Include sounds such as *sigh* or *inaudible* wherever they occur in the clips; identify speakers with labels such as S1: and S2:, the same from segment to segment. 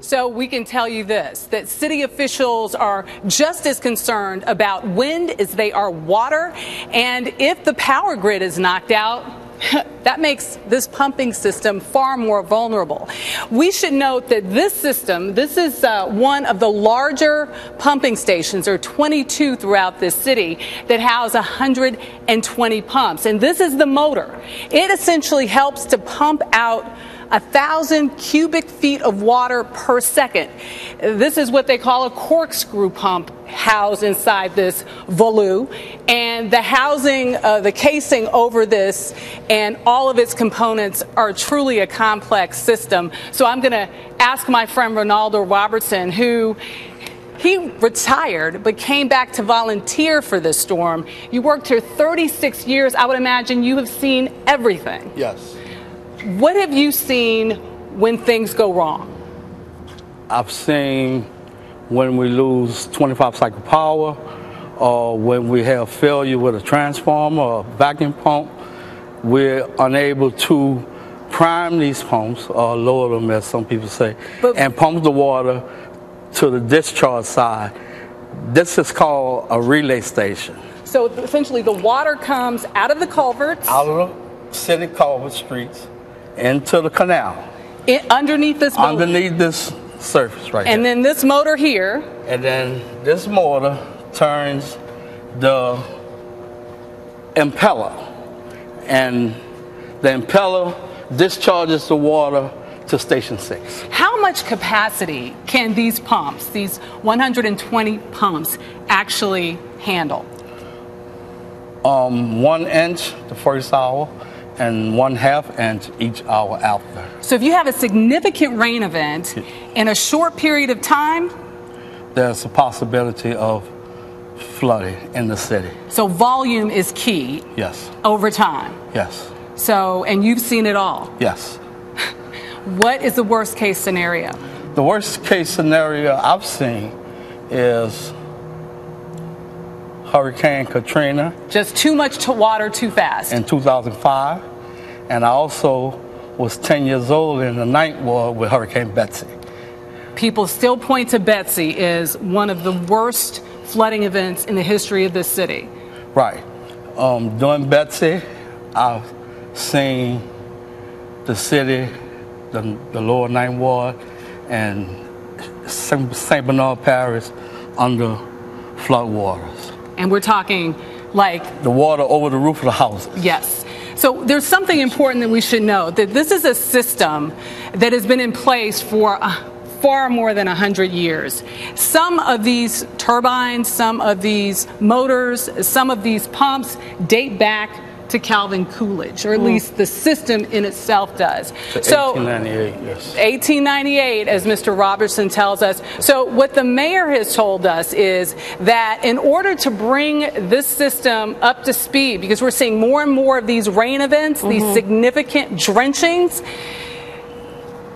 S1: So we can tell you this that city officials are just as concerned about wind as they are water. And if the power grid is knocked out, *laughs* that makes this pumping system far more vulnerable. We should note that this system, this is uh, one of the larger pumping stations, are 22 throughout this city, that house 120 pumps. And this is the motor. It essentially helps to pump out a thousand cubic feet of water per second. This is what they call a corkscrew pump housed inside this volute. And the housing, uh, the casing over this, and all of its components are truly a complex system. So I'm going to ask my friend Ronaldo Robertson, who he retired but came back to volunteer for this storm. You worked here 36 years. I would imagine you have seen everything.
S2: Yes.
S1: What have you seen when things go wrong?
S2: I've seen when we lose 25 cycle power or when we have failure with a transformer or vacuum pump. We're unable to prime these pumps or lower them, as some people say, but, and pump the water to the discharge side. This is called a relay station.
S1: So essentially, the water comes out of the culverts,
S2: out of the city culvert streets into the canal.
S1: It, underneath this motor.
S2: Underneath this surface right
S1: And here. then this motor here.
S2: And then this motor turns the impeller. And the impeller discharges the water to station six.
S1: How much capacity can these pumps, these 120 pumps, actually handle?
S2: Um, one inch the first hour, and one half inch each hour after.
S1: So if you have a significant rain event in a short period of time,
S2: there's a possibility of flooding in the city.
S1: So volume is key.
S2: Yes.
S1: Over time.
S2: Yes.
S1: So, and you've seen it all.
S2: Yes. *laughs*
S1: what is the worst case scenario?
S2: The worst case scenario I've seen is Hurricane Katrina.
S1: Just too much to water too fast.
S2: In 2005. And I also was 10 years old in the ninth ward with Hurricane Betsy.
S1: People still point to Betsy as one of the worst flooding events in the history of this city.
S2: Right. Um, during Betsy, I've seen the city, the, the lower ninth ward, and St. Bernard Parish under flood waters.
S1: And we're talking like
S2: the water over the roof of the house.
S1: Yes. So there's something important that we should know that this is a system that has been in place for uh, far more than 100 years. Some of these turbines, some of these motors, some of these pumps date back to Calvin Coolidge, or at mm. least the system in itself does.
S2: So, so 1898, yes.
S1: 1898, as Mr. Robertson tells us. So what the mayor has told us is that in order to bring this system up to speed, because we're seeing more and more of these rain events, mm-hmm. these significant drenchings,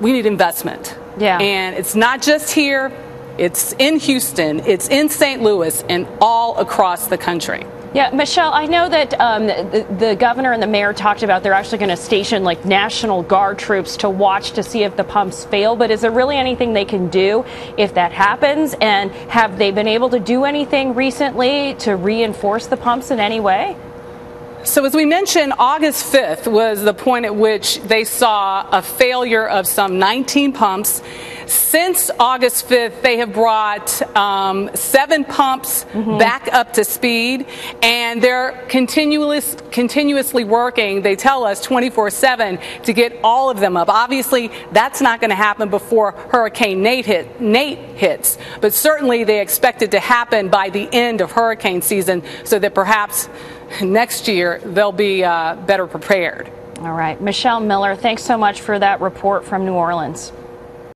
S1: we need investment.
S3: Yeah.
S1: And it's not just here. It's in Houston, it's in St. Louis, and all across the country.
S3: Yeah, Michelle, I know that um, the, the, governor and the mayor talked about they're actually going to station like National Guard troops to watch to see if the pumps fail. But is there really anything they can do if that happens? And have they been able to do anything recently to reinforce the pumps in any way?
S1: So, as we mentioned, August 5th was the point at which they saw a failure of some 19 pumps. Since August 5th, they have brought um, seven pumps mm-hmm. back up to speed, and they're continuous, continuously working, they tell us 24 7, to get all of them up. Obviously, that's not going to happen before Hurricane Nate, hit, Nate hits, but certainly they expect it to happen by the end of hurricane season so that perhaps next year they'll be uh, better prepared.
S3: All right. Michelle Miller, thanks so much for that report from New Orleans.